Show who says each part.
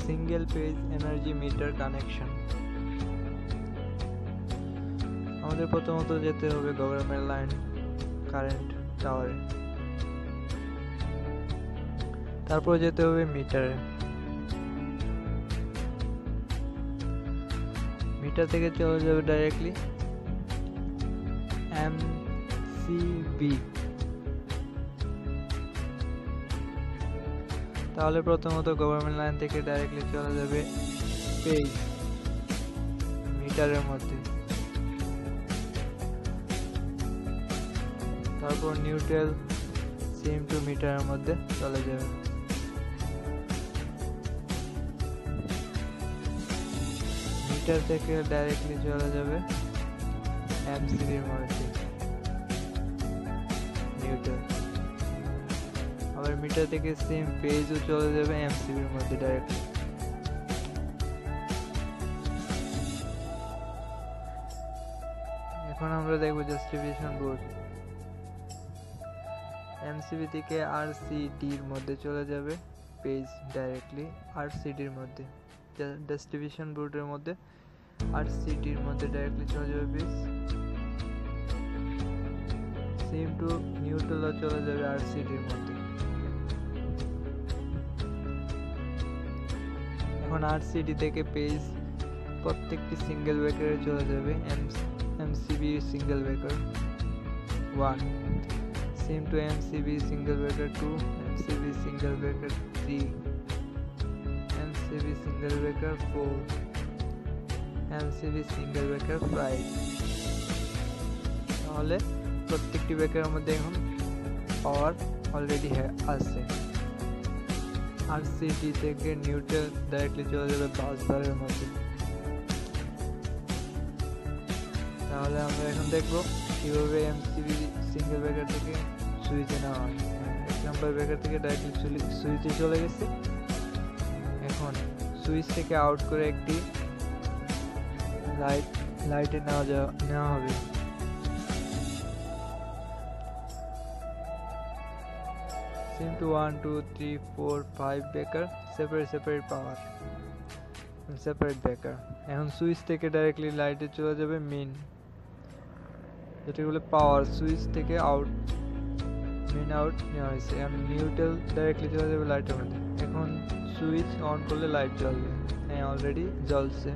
Speaker 1: Single phase energy meter connection আমাদের প্রথমত যেতে হবে গভর্নমেন্ট লাইন কারেন্ট টাওয়ারে তারপর যেতে হবে মিটারে মিটার থেকে চলে যাবে ডাইরেক্টলি এম সিবি তাহলে প্রথমত গভর্নমেন্ট লাইন থেকে ডাইরেক্টলি চলে যাবে পেজ মিটারের মধ্যে। তারপর নিউট্রাল সেম টু মিটারের মধ্যে চলে যাবে। মিটার থেকে ডাইরেক্টলি চলে যাবে এমসিবির মধ্যে। আবার মিটার থেকে সেম পেজও চলে যাবে এমসিবির মধ্যে ডাইরেক্টলি এখন আমরা দেখব জাস্টিফিকেশন বোর্ড এমসিবি থেকে আর সিডির মধ্যে চলে যাবে পেজ ডাইরেক্টলি আর সিডির মধ্যে। ডিস্ট্রিবিউশন বোর্ডের মধ্যে আর সিডির মধ্যে ডাইরেক্টলি চলে যাবে পেজ সেম টু নিউট্রালও চলে যাবে আর সিডির মধ্যে। এখন আর সিডি থেকে পেজ প্রত্যেকটি সিঙ্গেল ব্রেকারে চলে যাবে। MCB single breaker one same to MCB single breaker 2, MCB single breaker 3, MCB single breaker 4, MCB single breaker 5 তাহলে প্রত্যেকটি ব্রেকারের মধ্যে এখন পাওয়ার অলরেডি আছে। আর সিটি থেকে নিউট্রাল ডাইরেক্টলি চলে যাবে বাস বারের মধ্যে। তাহলে আমরা এখন দেখব কীভাবে এমসিবি সিঙ্গেল ব্রেকার থেকে সুইচে নেওয়া হয়। এক ব্রেকার থেকে ডাইরেক্টলি সুইচে চলে গেছে। এখন সুইচ থেকে আউট করে একটি লাইট লাইটে নেওয়া যাওয়া নেওয়া হবে। Two one two three four five breaker separate separate power separate breaker এখন সুইচ থেকে ডাইরেক্টলি লাইটে চলে যাবে মেন যেটা বলে পাওয়ার সুইচ থেকে আউট মেন আউট নেওয়া হয়েছে। এখন নিউট্রাল ডাইরেক্টলি চলে যাবে লাইটের মধ্যে। এখন সুইচ অন করলে লাইট জ্বলবে। হ্যাঁ অলরেডি জ্বলছে।